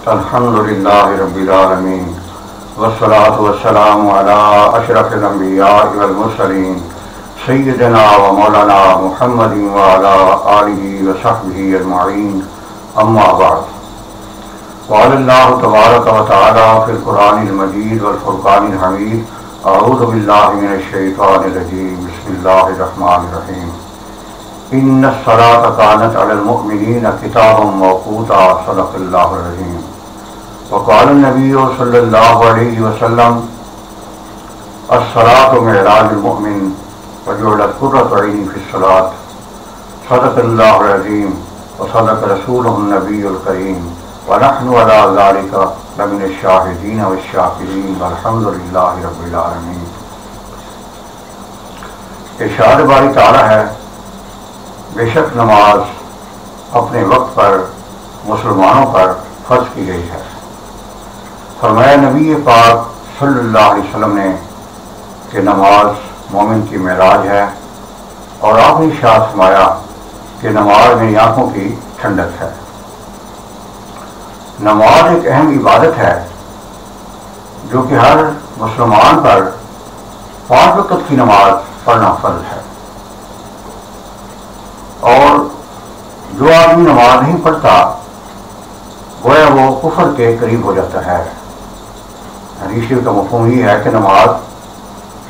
अलहमदिल्ला रबीआलमीन वसलात वसलाम अशरफ अलम्बियामसलिन सैदना व मौलाना महमद वाला आलि वसबी अजमाइन अम्माबाद वाल्ला तबारक वाली क़ुरान मजीद वफ़ुरान हमीद अरुदबिल्लाशैफ़ानजीम बसमीम इन सलात कानत अलमिन किताब मौकूता सदक़ल्लाजीम वकाल नबी सल्लाम असलात महराजमिन वजोलतरतनी फिसलात सदकल्लाजीम वसदक रसूलनबीकरीम वनहन वलाका नबिन शाहिदीन वशाकिन अलहमदिल्ला रबीआलमीन इशार बारी तारा है बेशक नमाज़ अपने वक्त पर मुसलमानों पर फ़र्ज़ की गई है फरमाया, नबी पाक सल्लल्लाहु अलैहि वसल्लम ने कि नमाज़ मोमिन की महराज है और आपने शाह फरमाया कि नमाज़ मेरी आँखों की ठंडक है। नमाज़ एक अहम इबादत है जो कि हर मुसलमान पर पाँच वक्त की नमाज़ पढ़ना फ़र्ज़ है। और जो आदमी नमाज़ नहीं पढ़ता गोया वो कुफर के करीब हो जाता है। हदीसी का मफहूम ये है कि नमाज़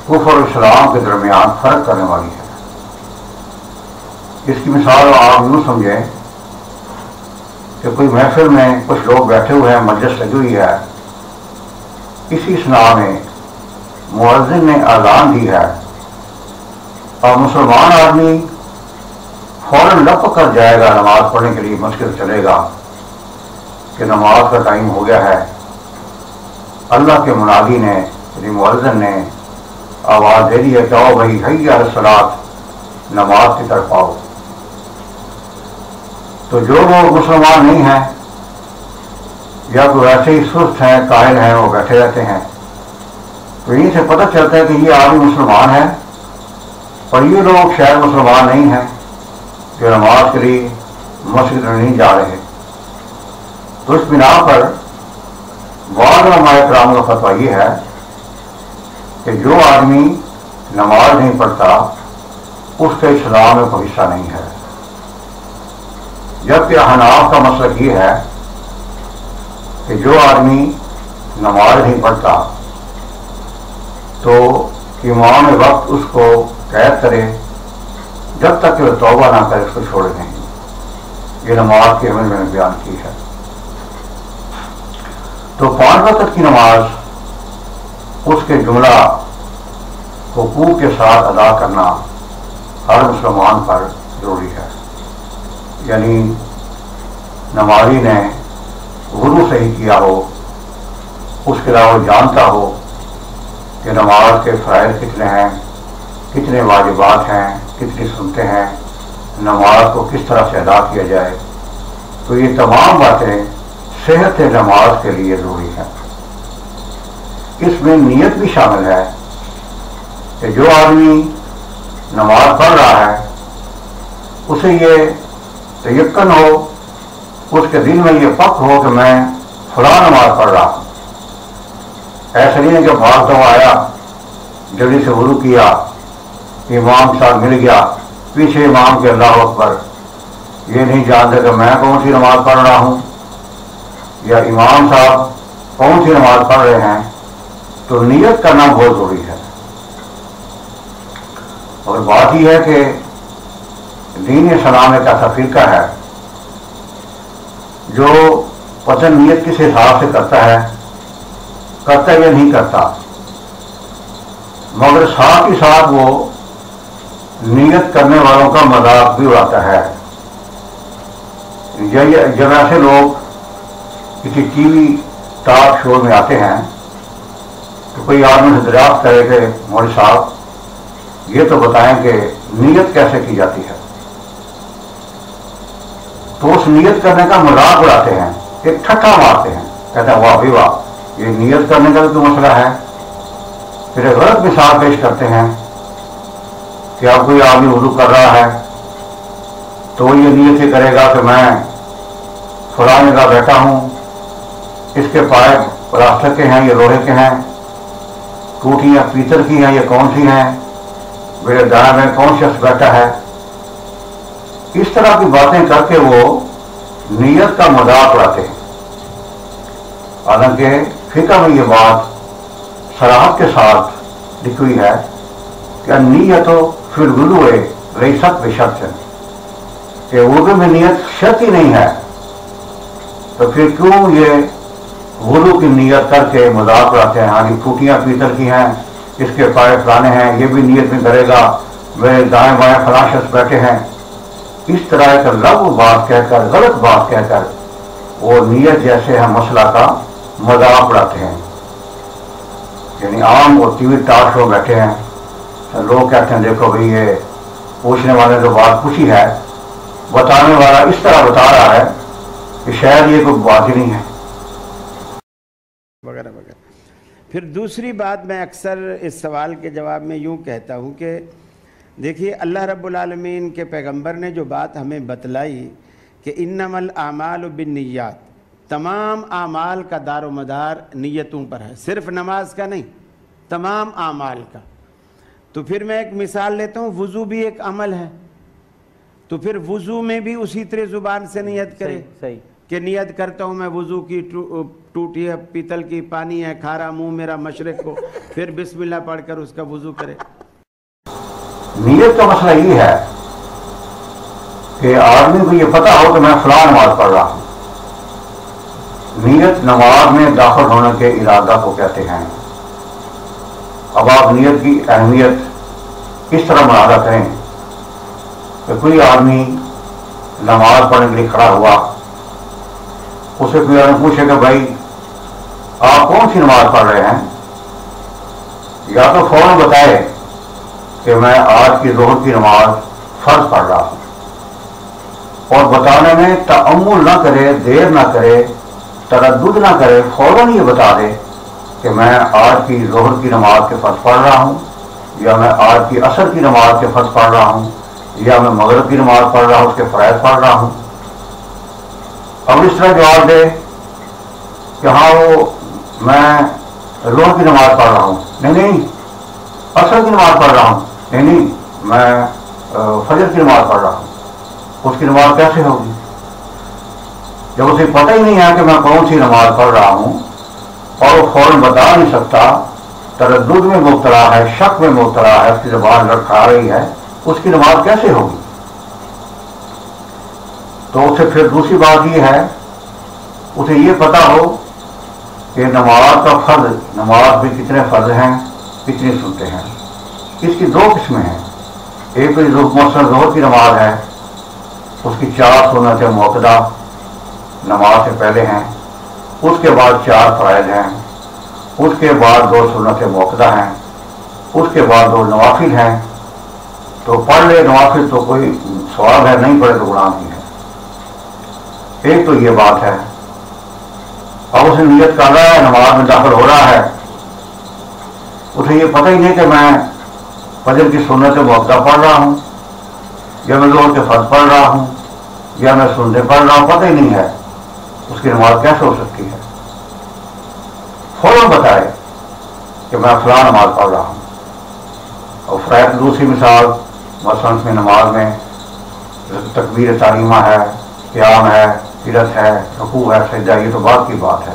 कुफर और इस्लाम के दरमियान फ़र्क करने वाली है। इसकी मिसाल आप यूँ समझें कि कोई महफिल में कुछ लोग बैठे हुए हैं, मजलिस लगी हुई है। इसी स्ना में मुआजिन ने आज़ान दी है और मुसलमान आदमी फ़ौरन लप कर जाएगा नमाज़ पढ़ने के लिए, मुश्किल चलेगा कि नमाज़ का टाइम हो गया है। अल्लाह के मुनादी ने यानी ने आवाज़ दे दी है आओ भाई हैया सलात नमाज़ की तरफ़ आओ। तो जो लोग मुसलमान नहीं हैं, या तो ऐसे ही सुस्त हैं, कायल हैं, वो बैठे रहते हैं। तो यहीं से पता चलता है कि ये आदमी मुसलमान है, पर ये लोग शायद मुसलमान नहीं हैं, जो नमाज़ के लिए मस्जिद में नहीं जा रहे। तो इस बिना पर बाद में हमारे कराम का फतवा ये है कि जो आदमी नमाज़ नहीं पढ़ता, उसके इस्लाम में कोई हिस्सा नहीं है। जबकि हनाफ का मसलक ये है कि जो आदमी नमाज़ नहीं पढ़ता तो इमाम वक्त उसको कैद करे, जब तक कि वह तौबा ना करे, उसको छोड़ दें। ये नमाज़ के अमल मैंने बयान की है। तो पाँच वक्त की नमाज़, उसके जुमला हकूक के साथ अदा करना हर मुसलमान पर ज़रूरी है। यानी नमाजी ने गुरु सही किया हो, उसके अलावा जानता हो कि नमाज़ के फ़ायद कितने हैं, कितने वाजिबात हैं, कितनी सुनते हैं, नमाज़ को किस तरह से अदा किया जाए। तो ये तमाम बातें सेहत नमाज़ के लिए ज़रूरी है। इसमें नीयत भी शामिल है कि जो आदमी नमाज़ पढ़ रहा है, उसे ये यकन हो, उसके दिल में ये पक हो कि मैं फला नमाज़ पढ़ रहा हूँ। ऐसा नहीं है कि भाग आया, जल्दी से वज़ू किया, इमाम साहब मिल गया, पीछे इमाम के अल्लाह अकबर। ये नहीं जानते कि मैं कौन सी नमाज़ पढ़ रहा हूँ। या इमाम साहब कौन सी नमाज़ पढ़ रहे हैं तो नियत करना बहुत ज़रूरी है। और बात यह है कि दीन सलाम एक ऐसा फिरका है, जो वचन नियत किस हिसाब से करता है, करता या नहीं करता, मगर साथ ही साथ वो नियत करने वालों का मज़ाक भी उड़ाता है। जब ऐसे लोग किसी टीवी टॉक शो में आते हैं तो कोई आदमी से दरियाफ्त करे कि मौली साहब, ये तो बताएँ कि नीयत कैसे की जाती है। तो उस नीयत करने का मज़ाक उड़ाते हैं, एक ठट्ठा मारते हैं, कहते हैं, वाह भी वाह, ये नीयत करने का भी तो मसला है। फिर गलत मिसाल पेश करते हैं कि अब कोई आदमी वज़ू कर रहा है तो ये नीयत ही करेगा कि मैं फलाने का बैठा हूँ इसके पाइप प्लास्टिक के हैं, ये लोहे के हैं टूटियाँ पीतल की हैं, ये कौन सी हैं? मेरे दाएँ में कौन शख्स बैठा है? इस तरह की बातें करके वो नीयत का मज़ाक उड़ाते हैं। हालाँकि फ़िक्र में ये बात शराब के साथ लिखी हुई है कि नीयत तो फिर गुलू है रही सत बेशर्त कि उर्दू में नीयत शर्त ही नहीं है। तो फिर क्यों ये वज़ू की नीयत करके मज़ाक उड़ाते हैं हाँ जी टूटियाँ पीतल की हैं, इसके पाए फलाने हैं, ये भी नीयत में करेगा। वे दाएँ बाएँ फलाशस बैठे हैं। इस तरह एक लघु बात कहकर, गलत बात कहकर, वो नीयत जैसे है मसला का मज़ाक उड़ाते हैं। यानी आम वो टीवी टाट हो बैठे हैं। तो लोग कहते हैं, देखो भाई, ये पूछने वाले जो बात पूछी है। बताने वाला इस तरह बता रहा है कि शायद ये कोई बात ही नहीं है। वगैरह वगैरह। फिर दूसरी बात मैं अक्सर इस सवाल के जवाब में यूँ कहता हूँ कि देखिए अल्लाह रब्बुल आलमीन के पैगंबर ने जो बात हमें बतलाई कि इन्नमल आमाल बिन नीयात तमाम आमाल का दार मदार नीयतों पर है। सिर्फ़ नमाज़ का नहीं तमाम आमाल का। तो फिर मैं एक मिसाल लेता हूँ वज़ू भी एक अमल है। तो फिर वज़ू में भी उसी तरह ज़ुबान से नियत करे। सही, सही। कि नियत करता हूँ मैं वज़ू की टूटी है, पीतल की पानी है, खारा मुँह मेरा मशरक को, फिर बिस्मिल्लाह पढ़कर उसका वज़ू करे। नीयत का मसला ये है कि आदमी को ये पता हो कि मैं फला नमाज़ पढ़ रहा हूँ। नीयत नमाज़ में दाखिल होने के इरादा को कहते हैं। अब आप नीयत की अहमियत इस तरह मुनादा करें कि कोई आदमी नमाज़ पढ़ने के लिए खड़ा हुआ उसे कोई आदमी पूछेगा, भाई, आप कौन सी नमाज़ पढ़ रहे हैं? या तो फ़ौरन बताए कि मैं आज की जोहर की नमाज़ फ़र्ज़ पढ़ रहा हूँ। और बताने में तमुल ना करे, देर ना करे तरद ना करे, फ़ौरन ये बता दे कि मैं आज की जोहर की नमाज़ के फ़र्ज़ पढ़ रहा हूँ, या मैं आज की असर की नमाज़ के फ़र्ज़ पढ़ रहा हूँ, या मैं मगरब की नमाज़ पढ़ रहा हूँ, उसके फ़रैज पढ़ रहा हूँ। अब इस तरह जवाब दे कि हाँ वो मैं रोह की नमाज़ पढ़ रहा हूँ। नहीं नहीं, असर की नमाज़ पढ़ रहा हूँ। नहीं नहीं, मैं फजर की नमाज़ पढ़ रहा हूँ। उसकी नमाज़ कैसे होगी? जब उसे पता ही नहीं है कि मैं कौन सी नमाज़ पढ़ रहा हूँ और वो फ़ौरन बता नहीं सकता तरद में मुबतला है, शक में मुबतला है, उसकी जबान लड़खा रही है, उसकी नमाज़ कैसे होगी? तो उसे फिर दूसरी बात यह है, उसे ये पता हो कि नमाज़ का फ़र्ज़, नमाज़ में कितने फ़र्ज़ हैं, कितनी सुनते हैं। इसकी दो किस्में हैं। एक तो मौसम जोहर की नमाज़ है, उसकी चार सुनत मौकदा नमाज़ से पहले हैं, उसके बाद चार फ़ायद हैं, उसके बाद दो सुनत मौकदा हैं, उसके बाद दो नवाफिल हैं। तो पढ़ ले नवाफिल तो कोई स्वाब है, नहीं पढ़े तो गुलाम ही है। एक तो ये बात है। अब उसे नियत कर रहा है, नमाज़ में दाखिल हो रहा है। उसे ये पता ही नहीं कि मैं फजर की सुनत मुआवजा पढ़ रहा हूँ, या मैं ज़ोर के फ़र्ज़ पढ़ रहा हूँ, या मैं सुनते पढ़ रहा हूँ, पता ही नहीं है। उसकी नमाज़ कैसे हो सकती है? फ़ौरन बताए कि मैं फला नमाज़ पढ़ रहा हूँ। और फ्रैत दूसरी मिसाल मसलन में नमाज़ में तकबीर तालीमा है, क्याम है किरत है रकू है सजा ये तो बात की बात है।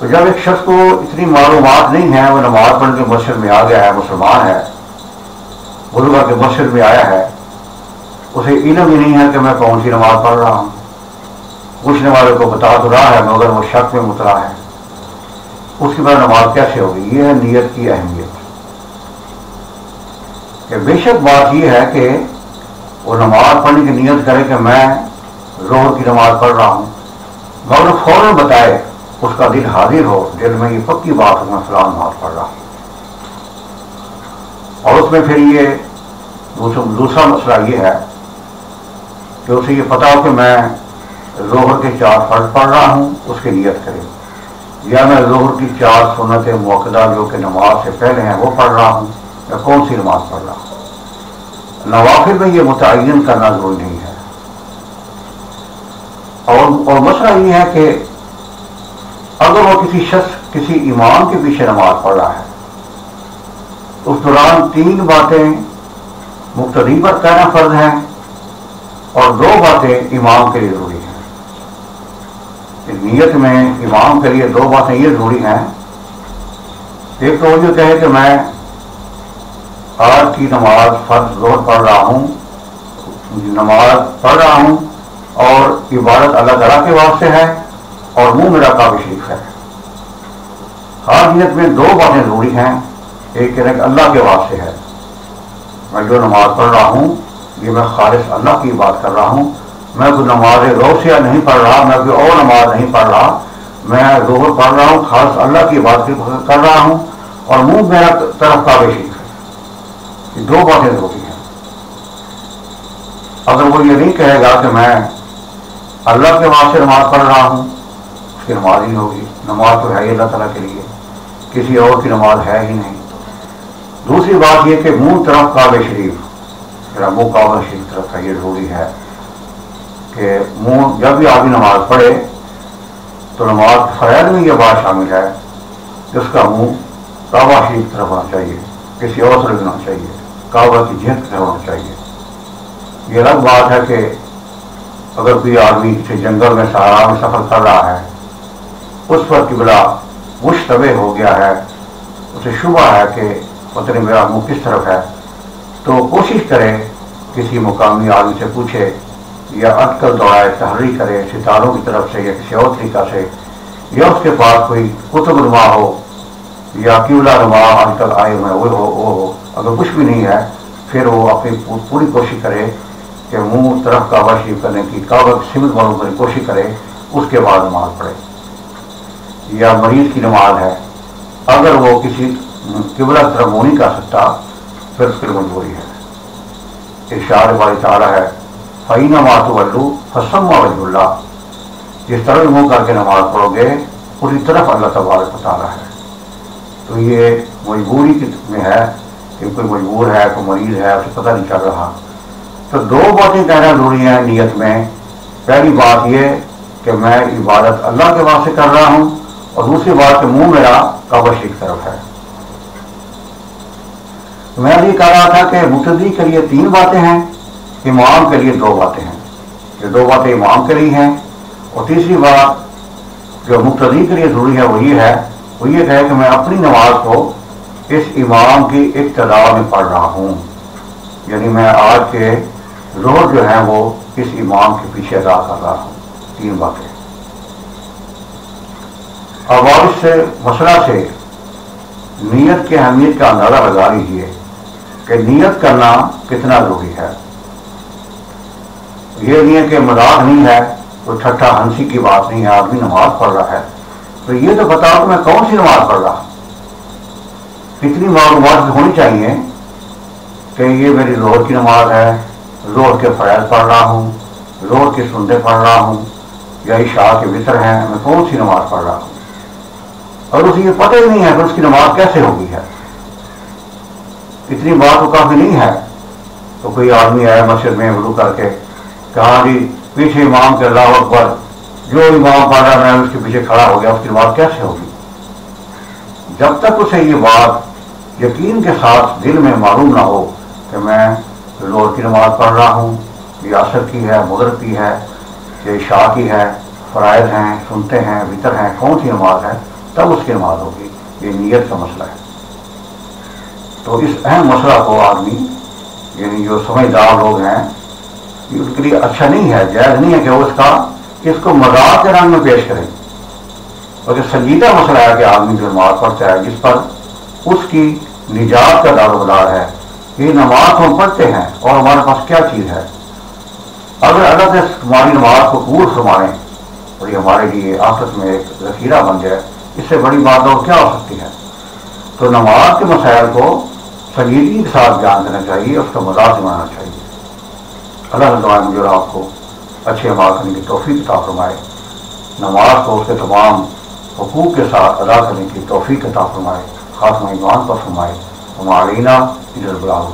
तो जब एक शख्स को इतनी मालूम नहीं है, वो नमाज़ पढ़ के मस्जिद में आ गया है, मुसलमान है, बुज़ुर्ग के मस्जिद में आया है, उसे इलम ही नहीं है कि मैं कौन सी नमाज़ पढ़ रहा हूँ। पूछने वाले को बता तो रहा है, मगर वो शक में उतरा है। उसके बाद नमाज़ कैसे होगी? ये है नीयत की अहमियत। बेशक बात यह है कि वो नमाज़ पढ़ने की नीयत करे कि मैं जोहर की नमाज़ पढ़ रहा हूँ। मगर फ़ौरन बताए, उसका दिल हाजिर हो, दिल में ये पक्की बात हो, मैं फलाम नमाज़ पढ़ रहा हूँ। और उसमें फिर ये दूसरा मसला ये है कि उसे ये पता हो कि मैं जोहर के चार फ़र्ज़ पढ़ रहा हूँ, उसकी नियत करें। या मैं जोहर की चार सुनत मौकदा जो कि नमाज़ से पहले हैं, वो पढ़ रहा हूँ, या कौन सी नमाज़ पढ़ रहा हूँ। नवाफिल में ये मुतन करना ज़रूरी नहीं है। और, और मसला ये है कि अगर वो किसी शख्स किसी इमाम के पीछे नमाज़ पढ़ रहा है उस दौरान तीन बातें मुख्तदी पर कहना फ़र्ज़ है और दो बातें इमाम के लिए ज़रूरी हैं। नीयत में इमाम के लिए दो बातें ये ज़रूरी हैं। एक तो वो कहे कि मैं आज की नमाज़ फ़र्ज़ ज़ोर पढ़ रहा हूँ नमाज़ पढ़ रहा हूँ और इबादत अल्लाह तला के वास्ते है और मुँह मेरा काबिल शरीफ है। हर नीयत में दो बातें ज़रूरी हैं। एक कहने अल्लाह के वास्ते है। मैं जो नमाज़ पढ़ रहा हूँ, ये मैं खालिश अल्लाह की बात कर रहा हूँ। मैं कोई नमाज़ रोसिया नहीं पढ़ रहा, मैं कोई और नमाज़ नहीं पढ़ रहा। मैं जोहर पढ़ रहा हूँ खास अल्लाह की बात कर रहा हूँ और मुँह मेरा तरफ़ काबिल शरीफ है। ये दो बातें ज़रूरी हैं। अगर वो ये नहीं कहेगा कि मैं अल्लाह के वास्ते नमाज़ पढ़ रहा हूँ, उसकी नमाज़ ही होगी। नमाज़ तो है ही अल्लाह तला के लिए। किसी और की नमाज़ है ही नहीं। दूसरी बात यह कि मुँह तरफ़ काबे शरीफ, मेरा मुँह काबा शरीफ तरफ़ का ये ज़रूरी है कि मुँह जब भी आदमी नमाज़ पढ़े तो नमाज़ फरैद में यह बात शामिल है कि उसका मुँह काबा शरीफ तरफ़ होना चाहिए, किसी और तरफ़ होना चाहिए, काबा की जिहत तरफ़ होना चाहिए। ये अलग बात है कि अगर कोई आदमी किसी जंगल में सहारा में सफ़र कर रहा है, उस पर किबला मुश्तबे हो गया है, उसे शुभा है कि पता मेरा मुँह किस तरफ़ है तो कोशिश करें किसी मुकामी आदमी से पूछे या अटकल दौड़ाए तहरी करे, सितारों की तरफ़ से या किसी और तरीका से, या उसके पास कोई कुतुब नुमा हो, या क्यूला नुमा आजकल आए हुए वो हो वो हो। अगर कुछ भी नहीं है, फिर वो अपनी पूरी कोशिश करे कि मुँह तरफ़ काबा शरीफ करने की काबा सिमत मालूम करने की कोशिश करे, उसके बाद नमाज़ पढ़े या मरीज़ की नमाज़ है। अगर वो किसी किबला तरफ़ वो नहीं कर सकता, फिर उसकी मजबूरी है। इशार वाली ताला है। फ़ीना मातु वल्लू, फसम्मा वजुल्ला जिस तरह मुँह करके नमाज़ पढ़ोगे, उसी तरफ़ अल्लाह तबारक ताला है। तो ये मजबूरी में है कि कोई मजबूर है, कोई मरीज़ है, उसे पता नहीं चल रहा। तो दो बातें कहना ज़रूरी है नीयत में। पहली बात यह कि मैं इबादत अल्लाह के वास्ते कर रहा हूँ और दूसरी बात कि मुँह मेरा काबा शरीफ तरफ़ है। मैं अभी कह रहा था कि मुतदी के लिए तीन बातें हैं, इमाम के लिए दो बातें हैं। ये दो बातें इमाम के लिए हैं और तीसरी बात जो मुतदी के लिए ज़रूरी है वो ये है। वो ये है कि मैं अपनी नमाज़ को इस इमाम की इब्तदा में पढ़ रहा हूँ। यानी मैं आज के रोज जो है वो इस इमाम के पीछे अदा कर रहा हूँ। तीन बातें। अब और मसला से नीयत की अहमियत का अंदाज़ा लगा लीजिए कि नीयत करना कितना ज़रूरी है। ये नहीं कि मज़ाक नहीं है तो ठट्ठा हँसी की बात नहीं है, आदमी नमाज़ पढ़ रहा है। तो ये तो बताओ कि मैं कौन सी नमाज़ पढ़ रहा इतनी मालूम होनी चाहिए कि ये मेरी लोहर की नमाज़ है लोहर के फैज पढ़ रहा हूँ लोहर के सुनते पढ़ रहा हूँ, या ईशा के वितर हैं, मैं कौन सी नमाज़ पढ़ रहा हूँ? और उसे ये पता ही नहीं है कि उसकी नमाज़ कैसे होगी है। इतनी बात तो काफ़ी नहीं है। तो कोई आदमी आया मस्जिद में वज़ू करके, कहा जी पीछे इमाम के अल्लाह अकबर, जो इमाम पढ़ रहा मैं उसके पीछे खड़ा हो गया, उसकी नमाज़ कैसे होगी? जब तक उसे ये बात यकीन के साथ दिल में मालूम ना हो कि मैं लोर की नमाज़ पढ़ रहा हूँ। ये असर की है मुगर की है, ये शाह की है, फ़राइज हैं, सुनते हैं वितर हैं, कौन सी नमाज़ है? तब उसकी नमाज़ होगी। ये नीयत का मसला है। तो इस अहम मसला को आदमी, यानी जो समझदार लोग हैं उसके लिए अच्छा नहीं है, जायज़ नहीं है कि वो इसका मज़ाक के रंग में पेश करें। जो संजीदा मसला है कि आदमी जो नमाज़ पढ़ता है, जिस पर उसकी निजात का दारोमदार है ये नमाज़ हम पढ़ते हैं और हमारे पास क्या चीज़ है? अगर अल्लाह से हमारी नमाज़ को पूर्ण फरमाएँ और ये हमारे लिए आपस में एक जखीरा बन जाए, इससे बड़ी बात और क्या हो सकती है? तो नमाज़ के मसायल को संजीदगी के साथ जान देना चाहिए, उसका मज़ाक बनाना चाहिए। अल्लाह दुआ मुझे आपको अच्छे अमाल करने की तोफ़ी किता फरमाए। नमाज़ को उसके तमाम हकूक़ के साथ अदा करने की तोफ़ी किता फरमाए, खात्मा ईमान पर फरमाए। Marina, il est le bras.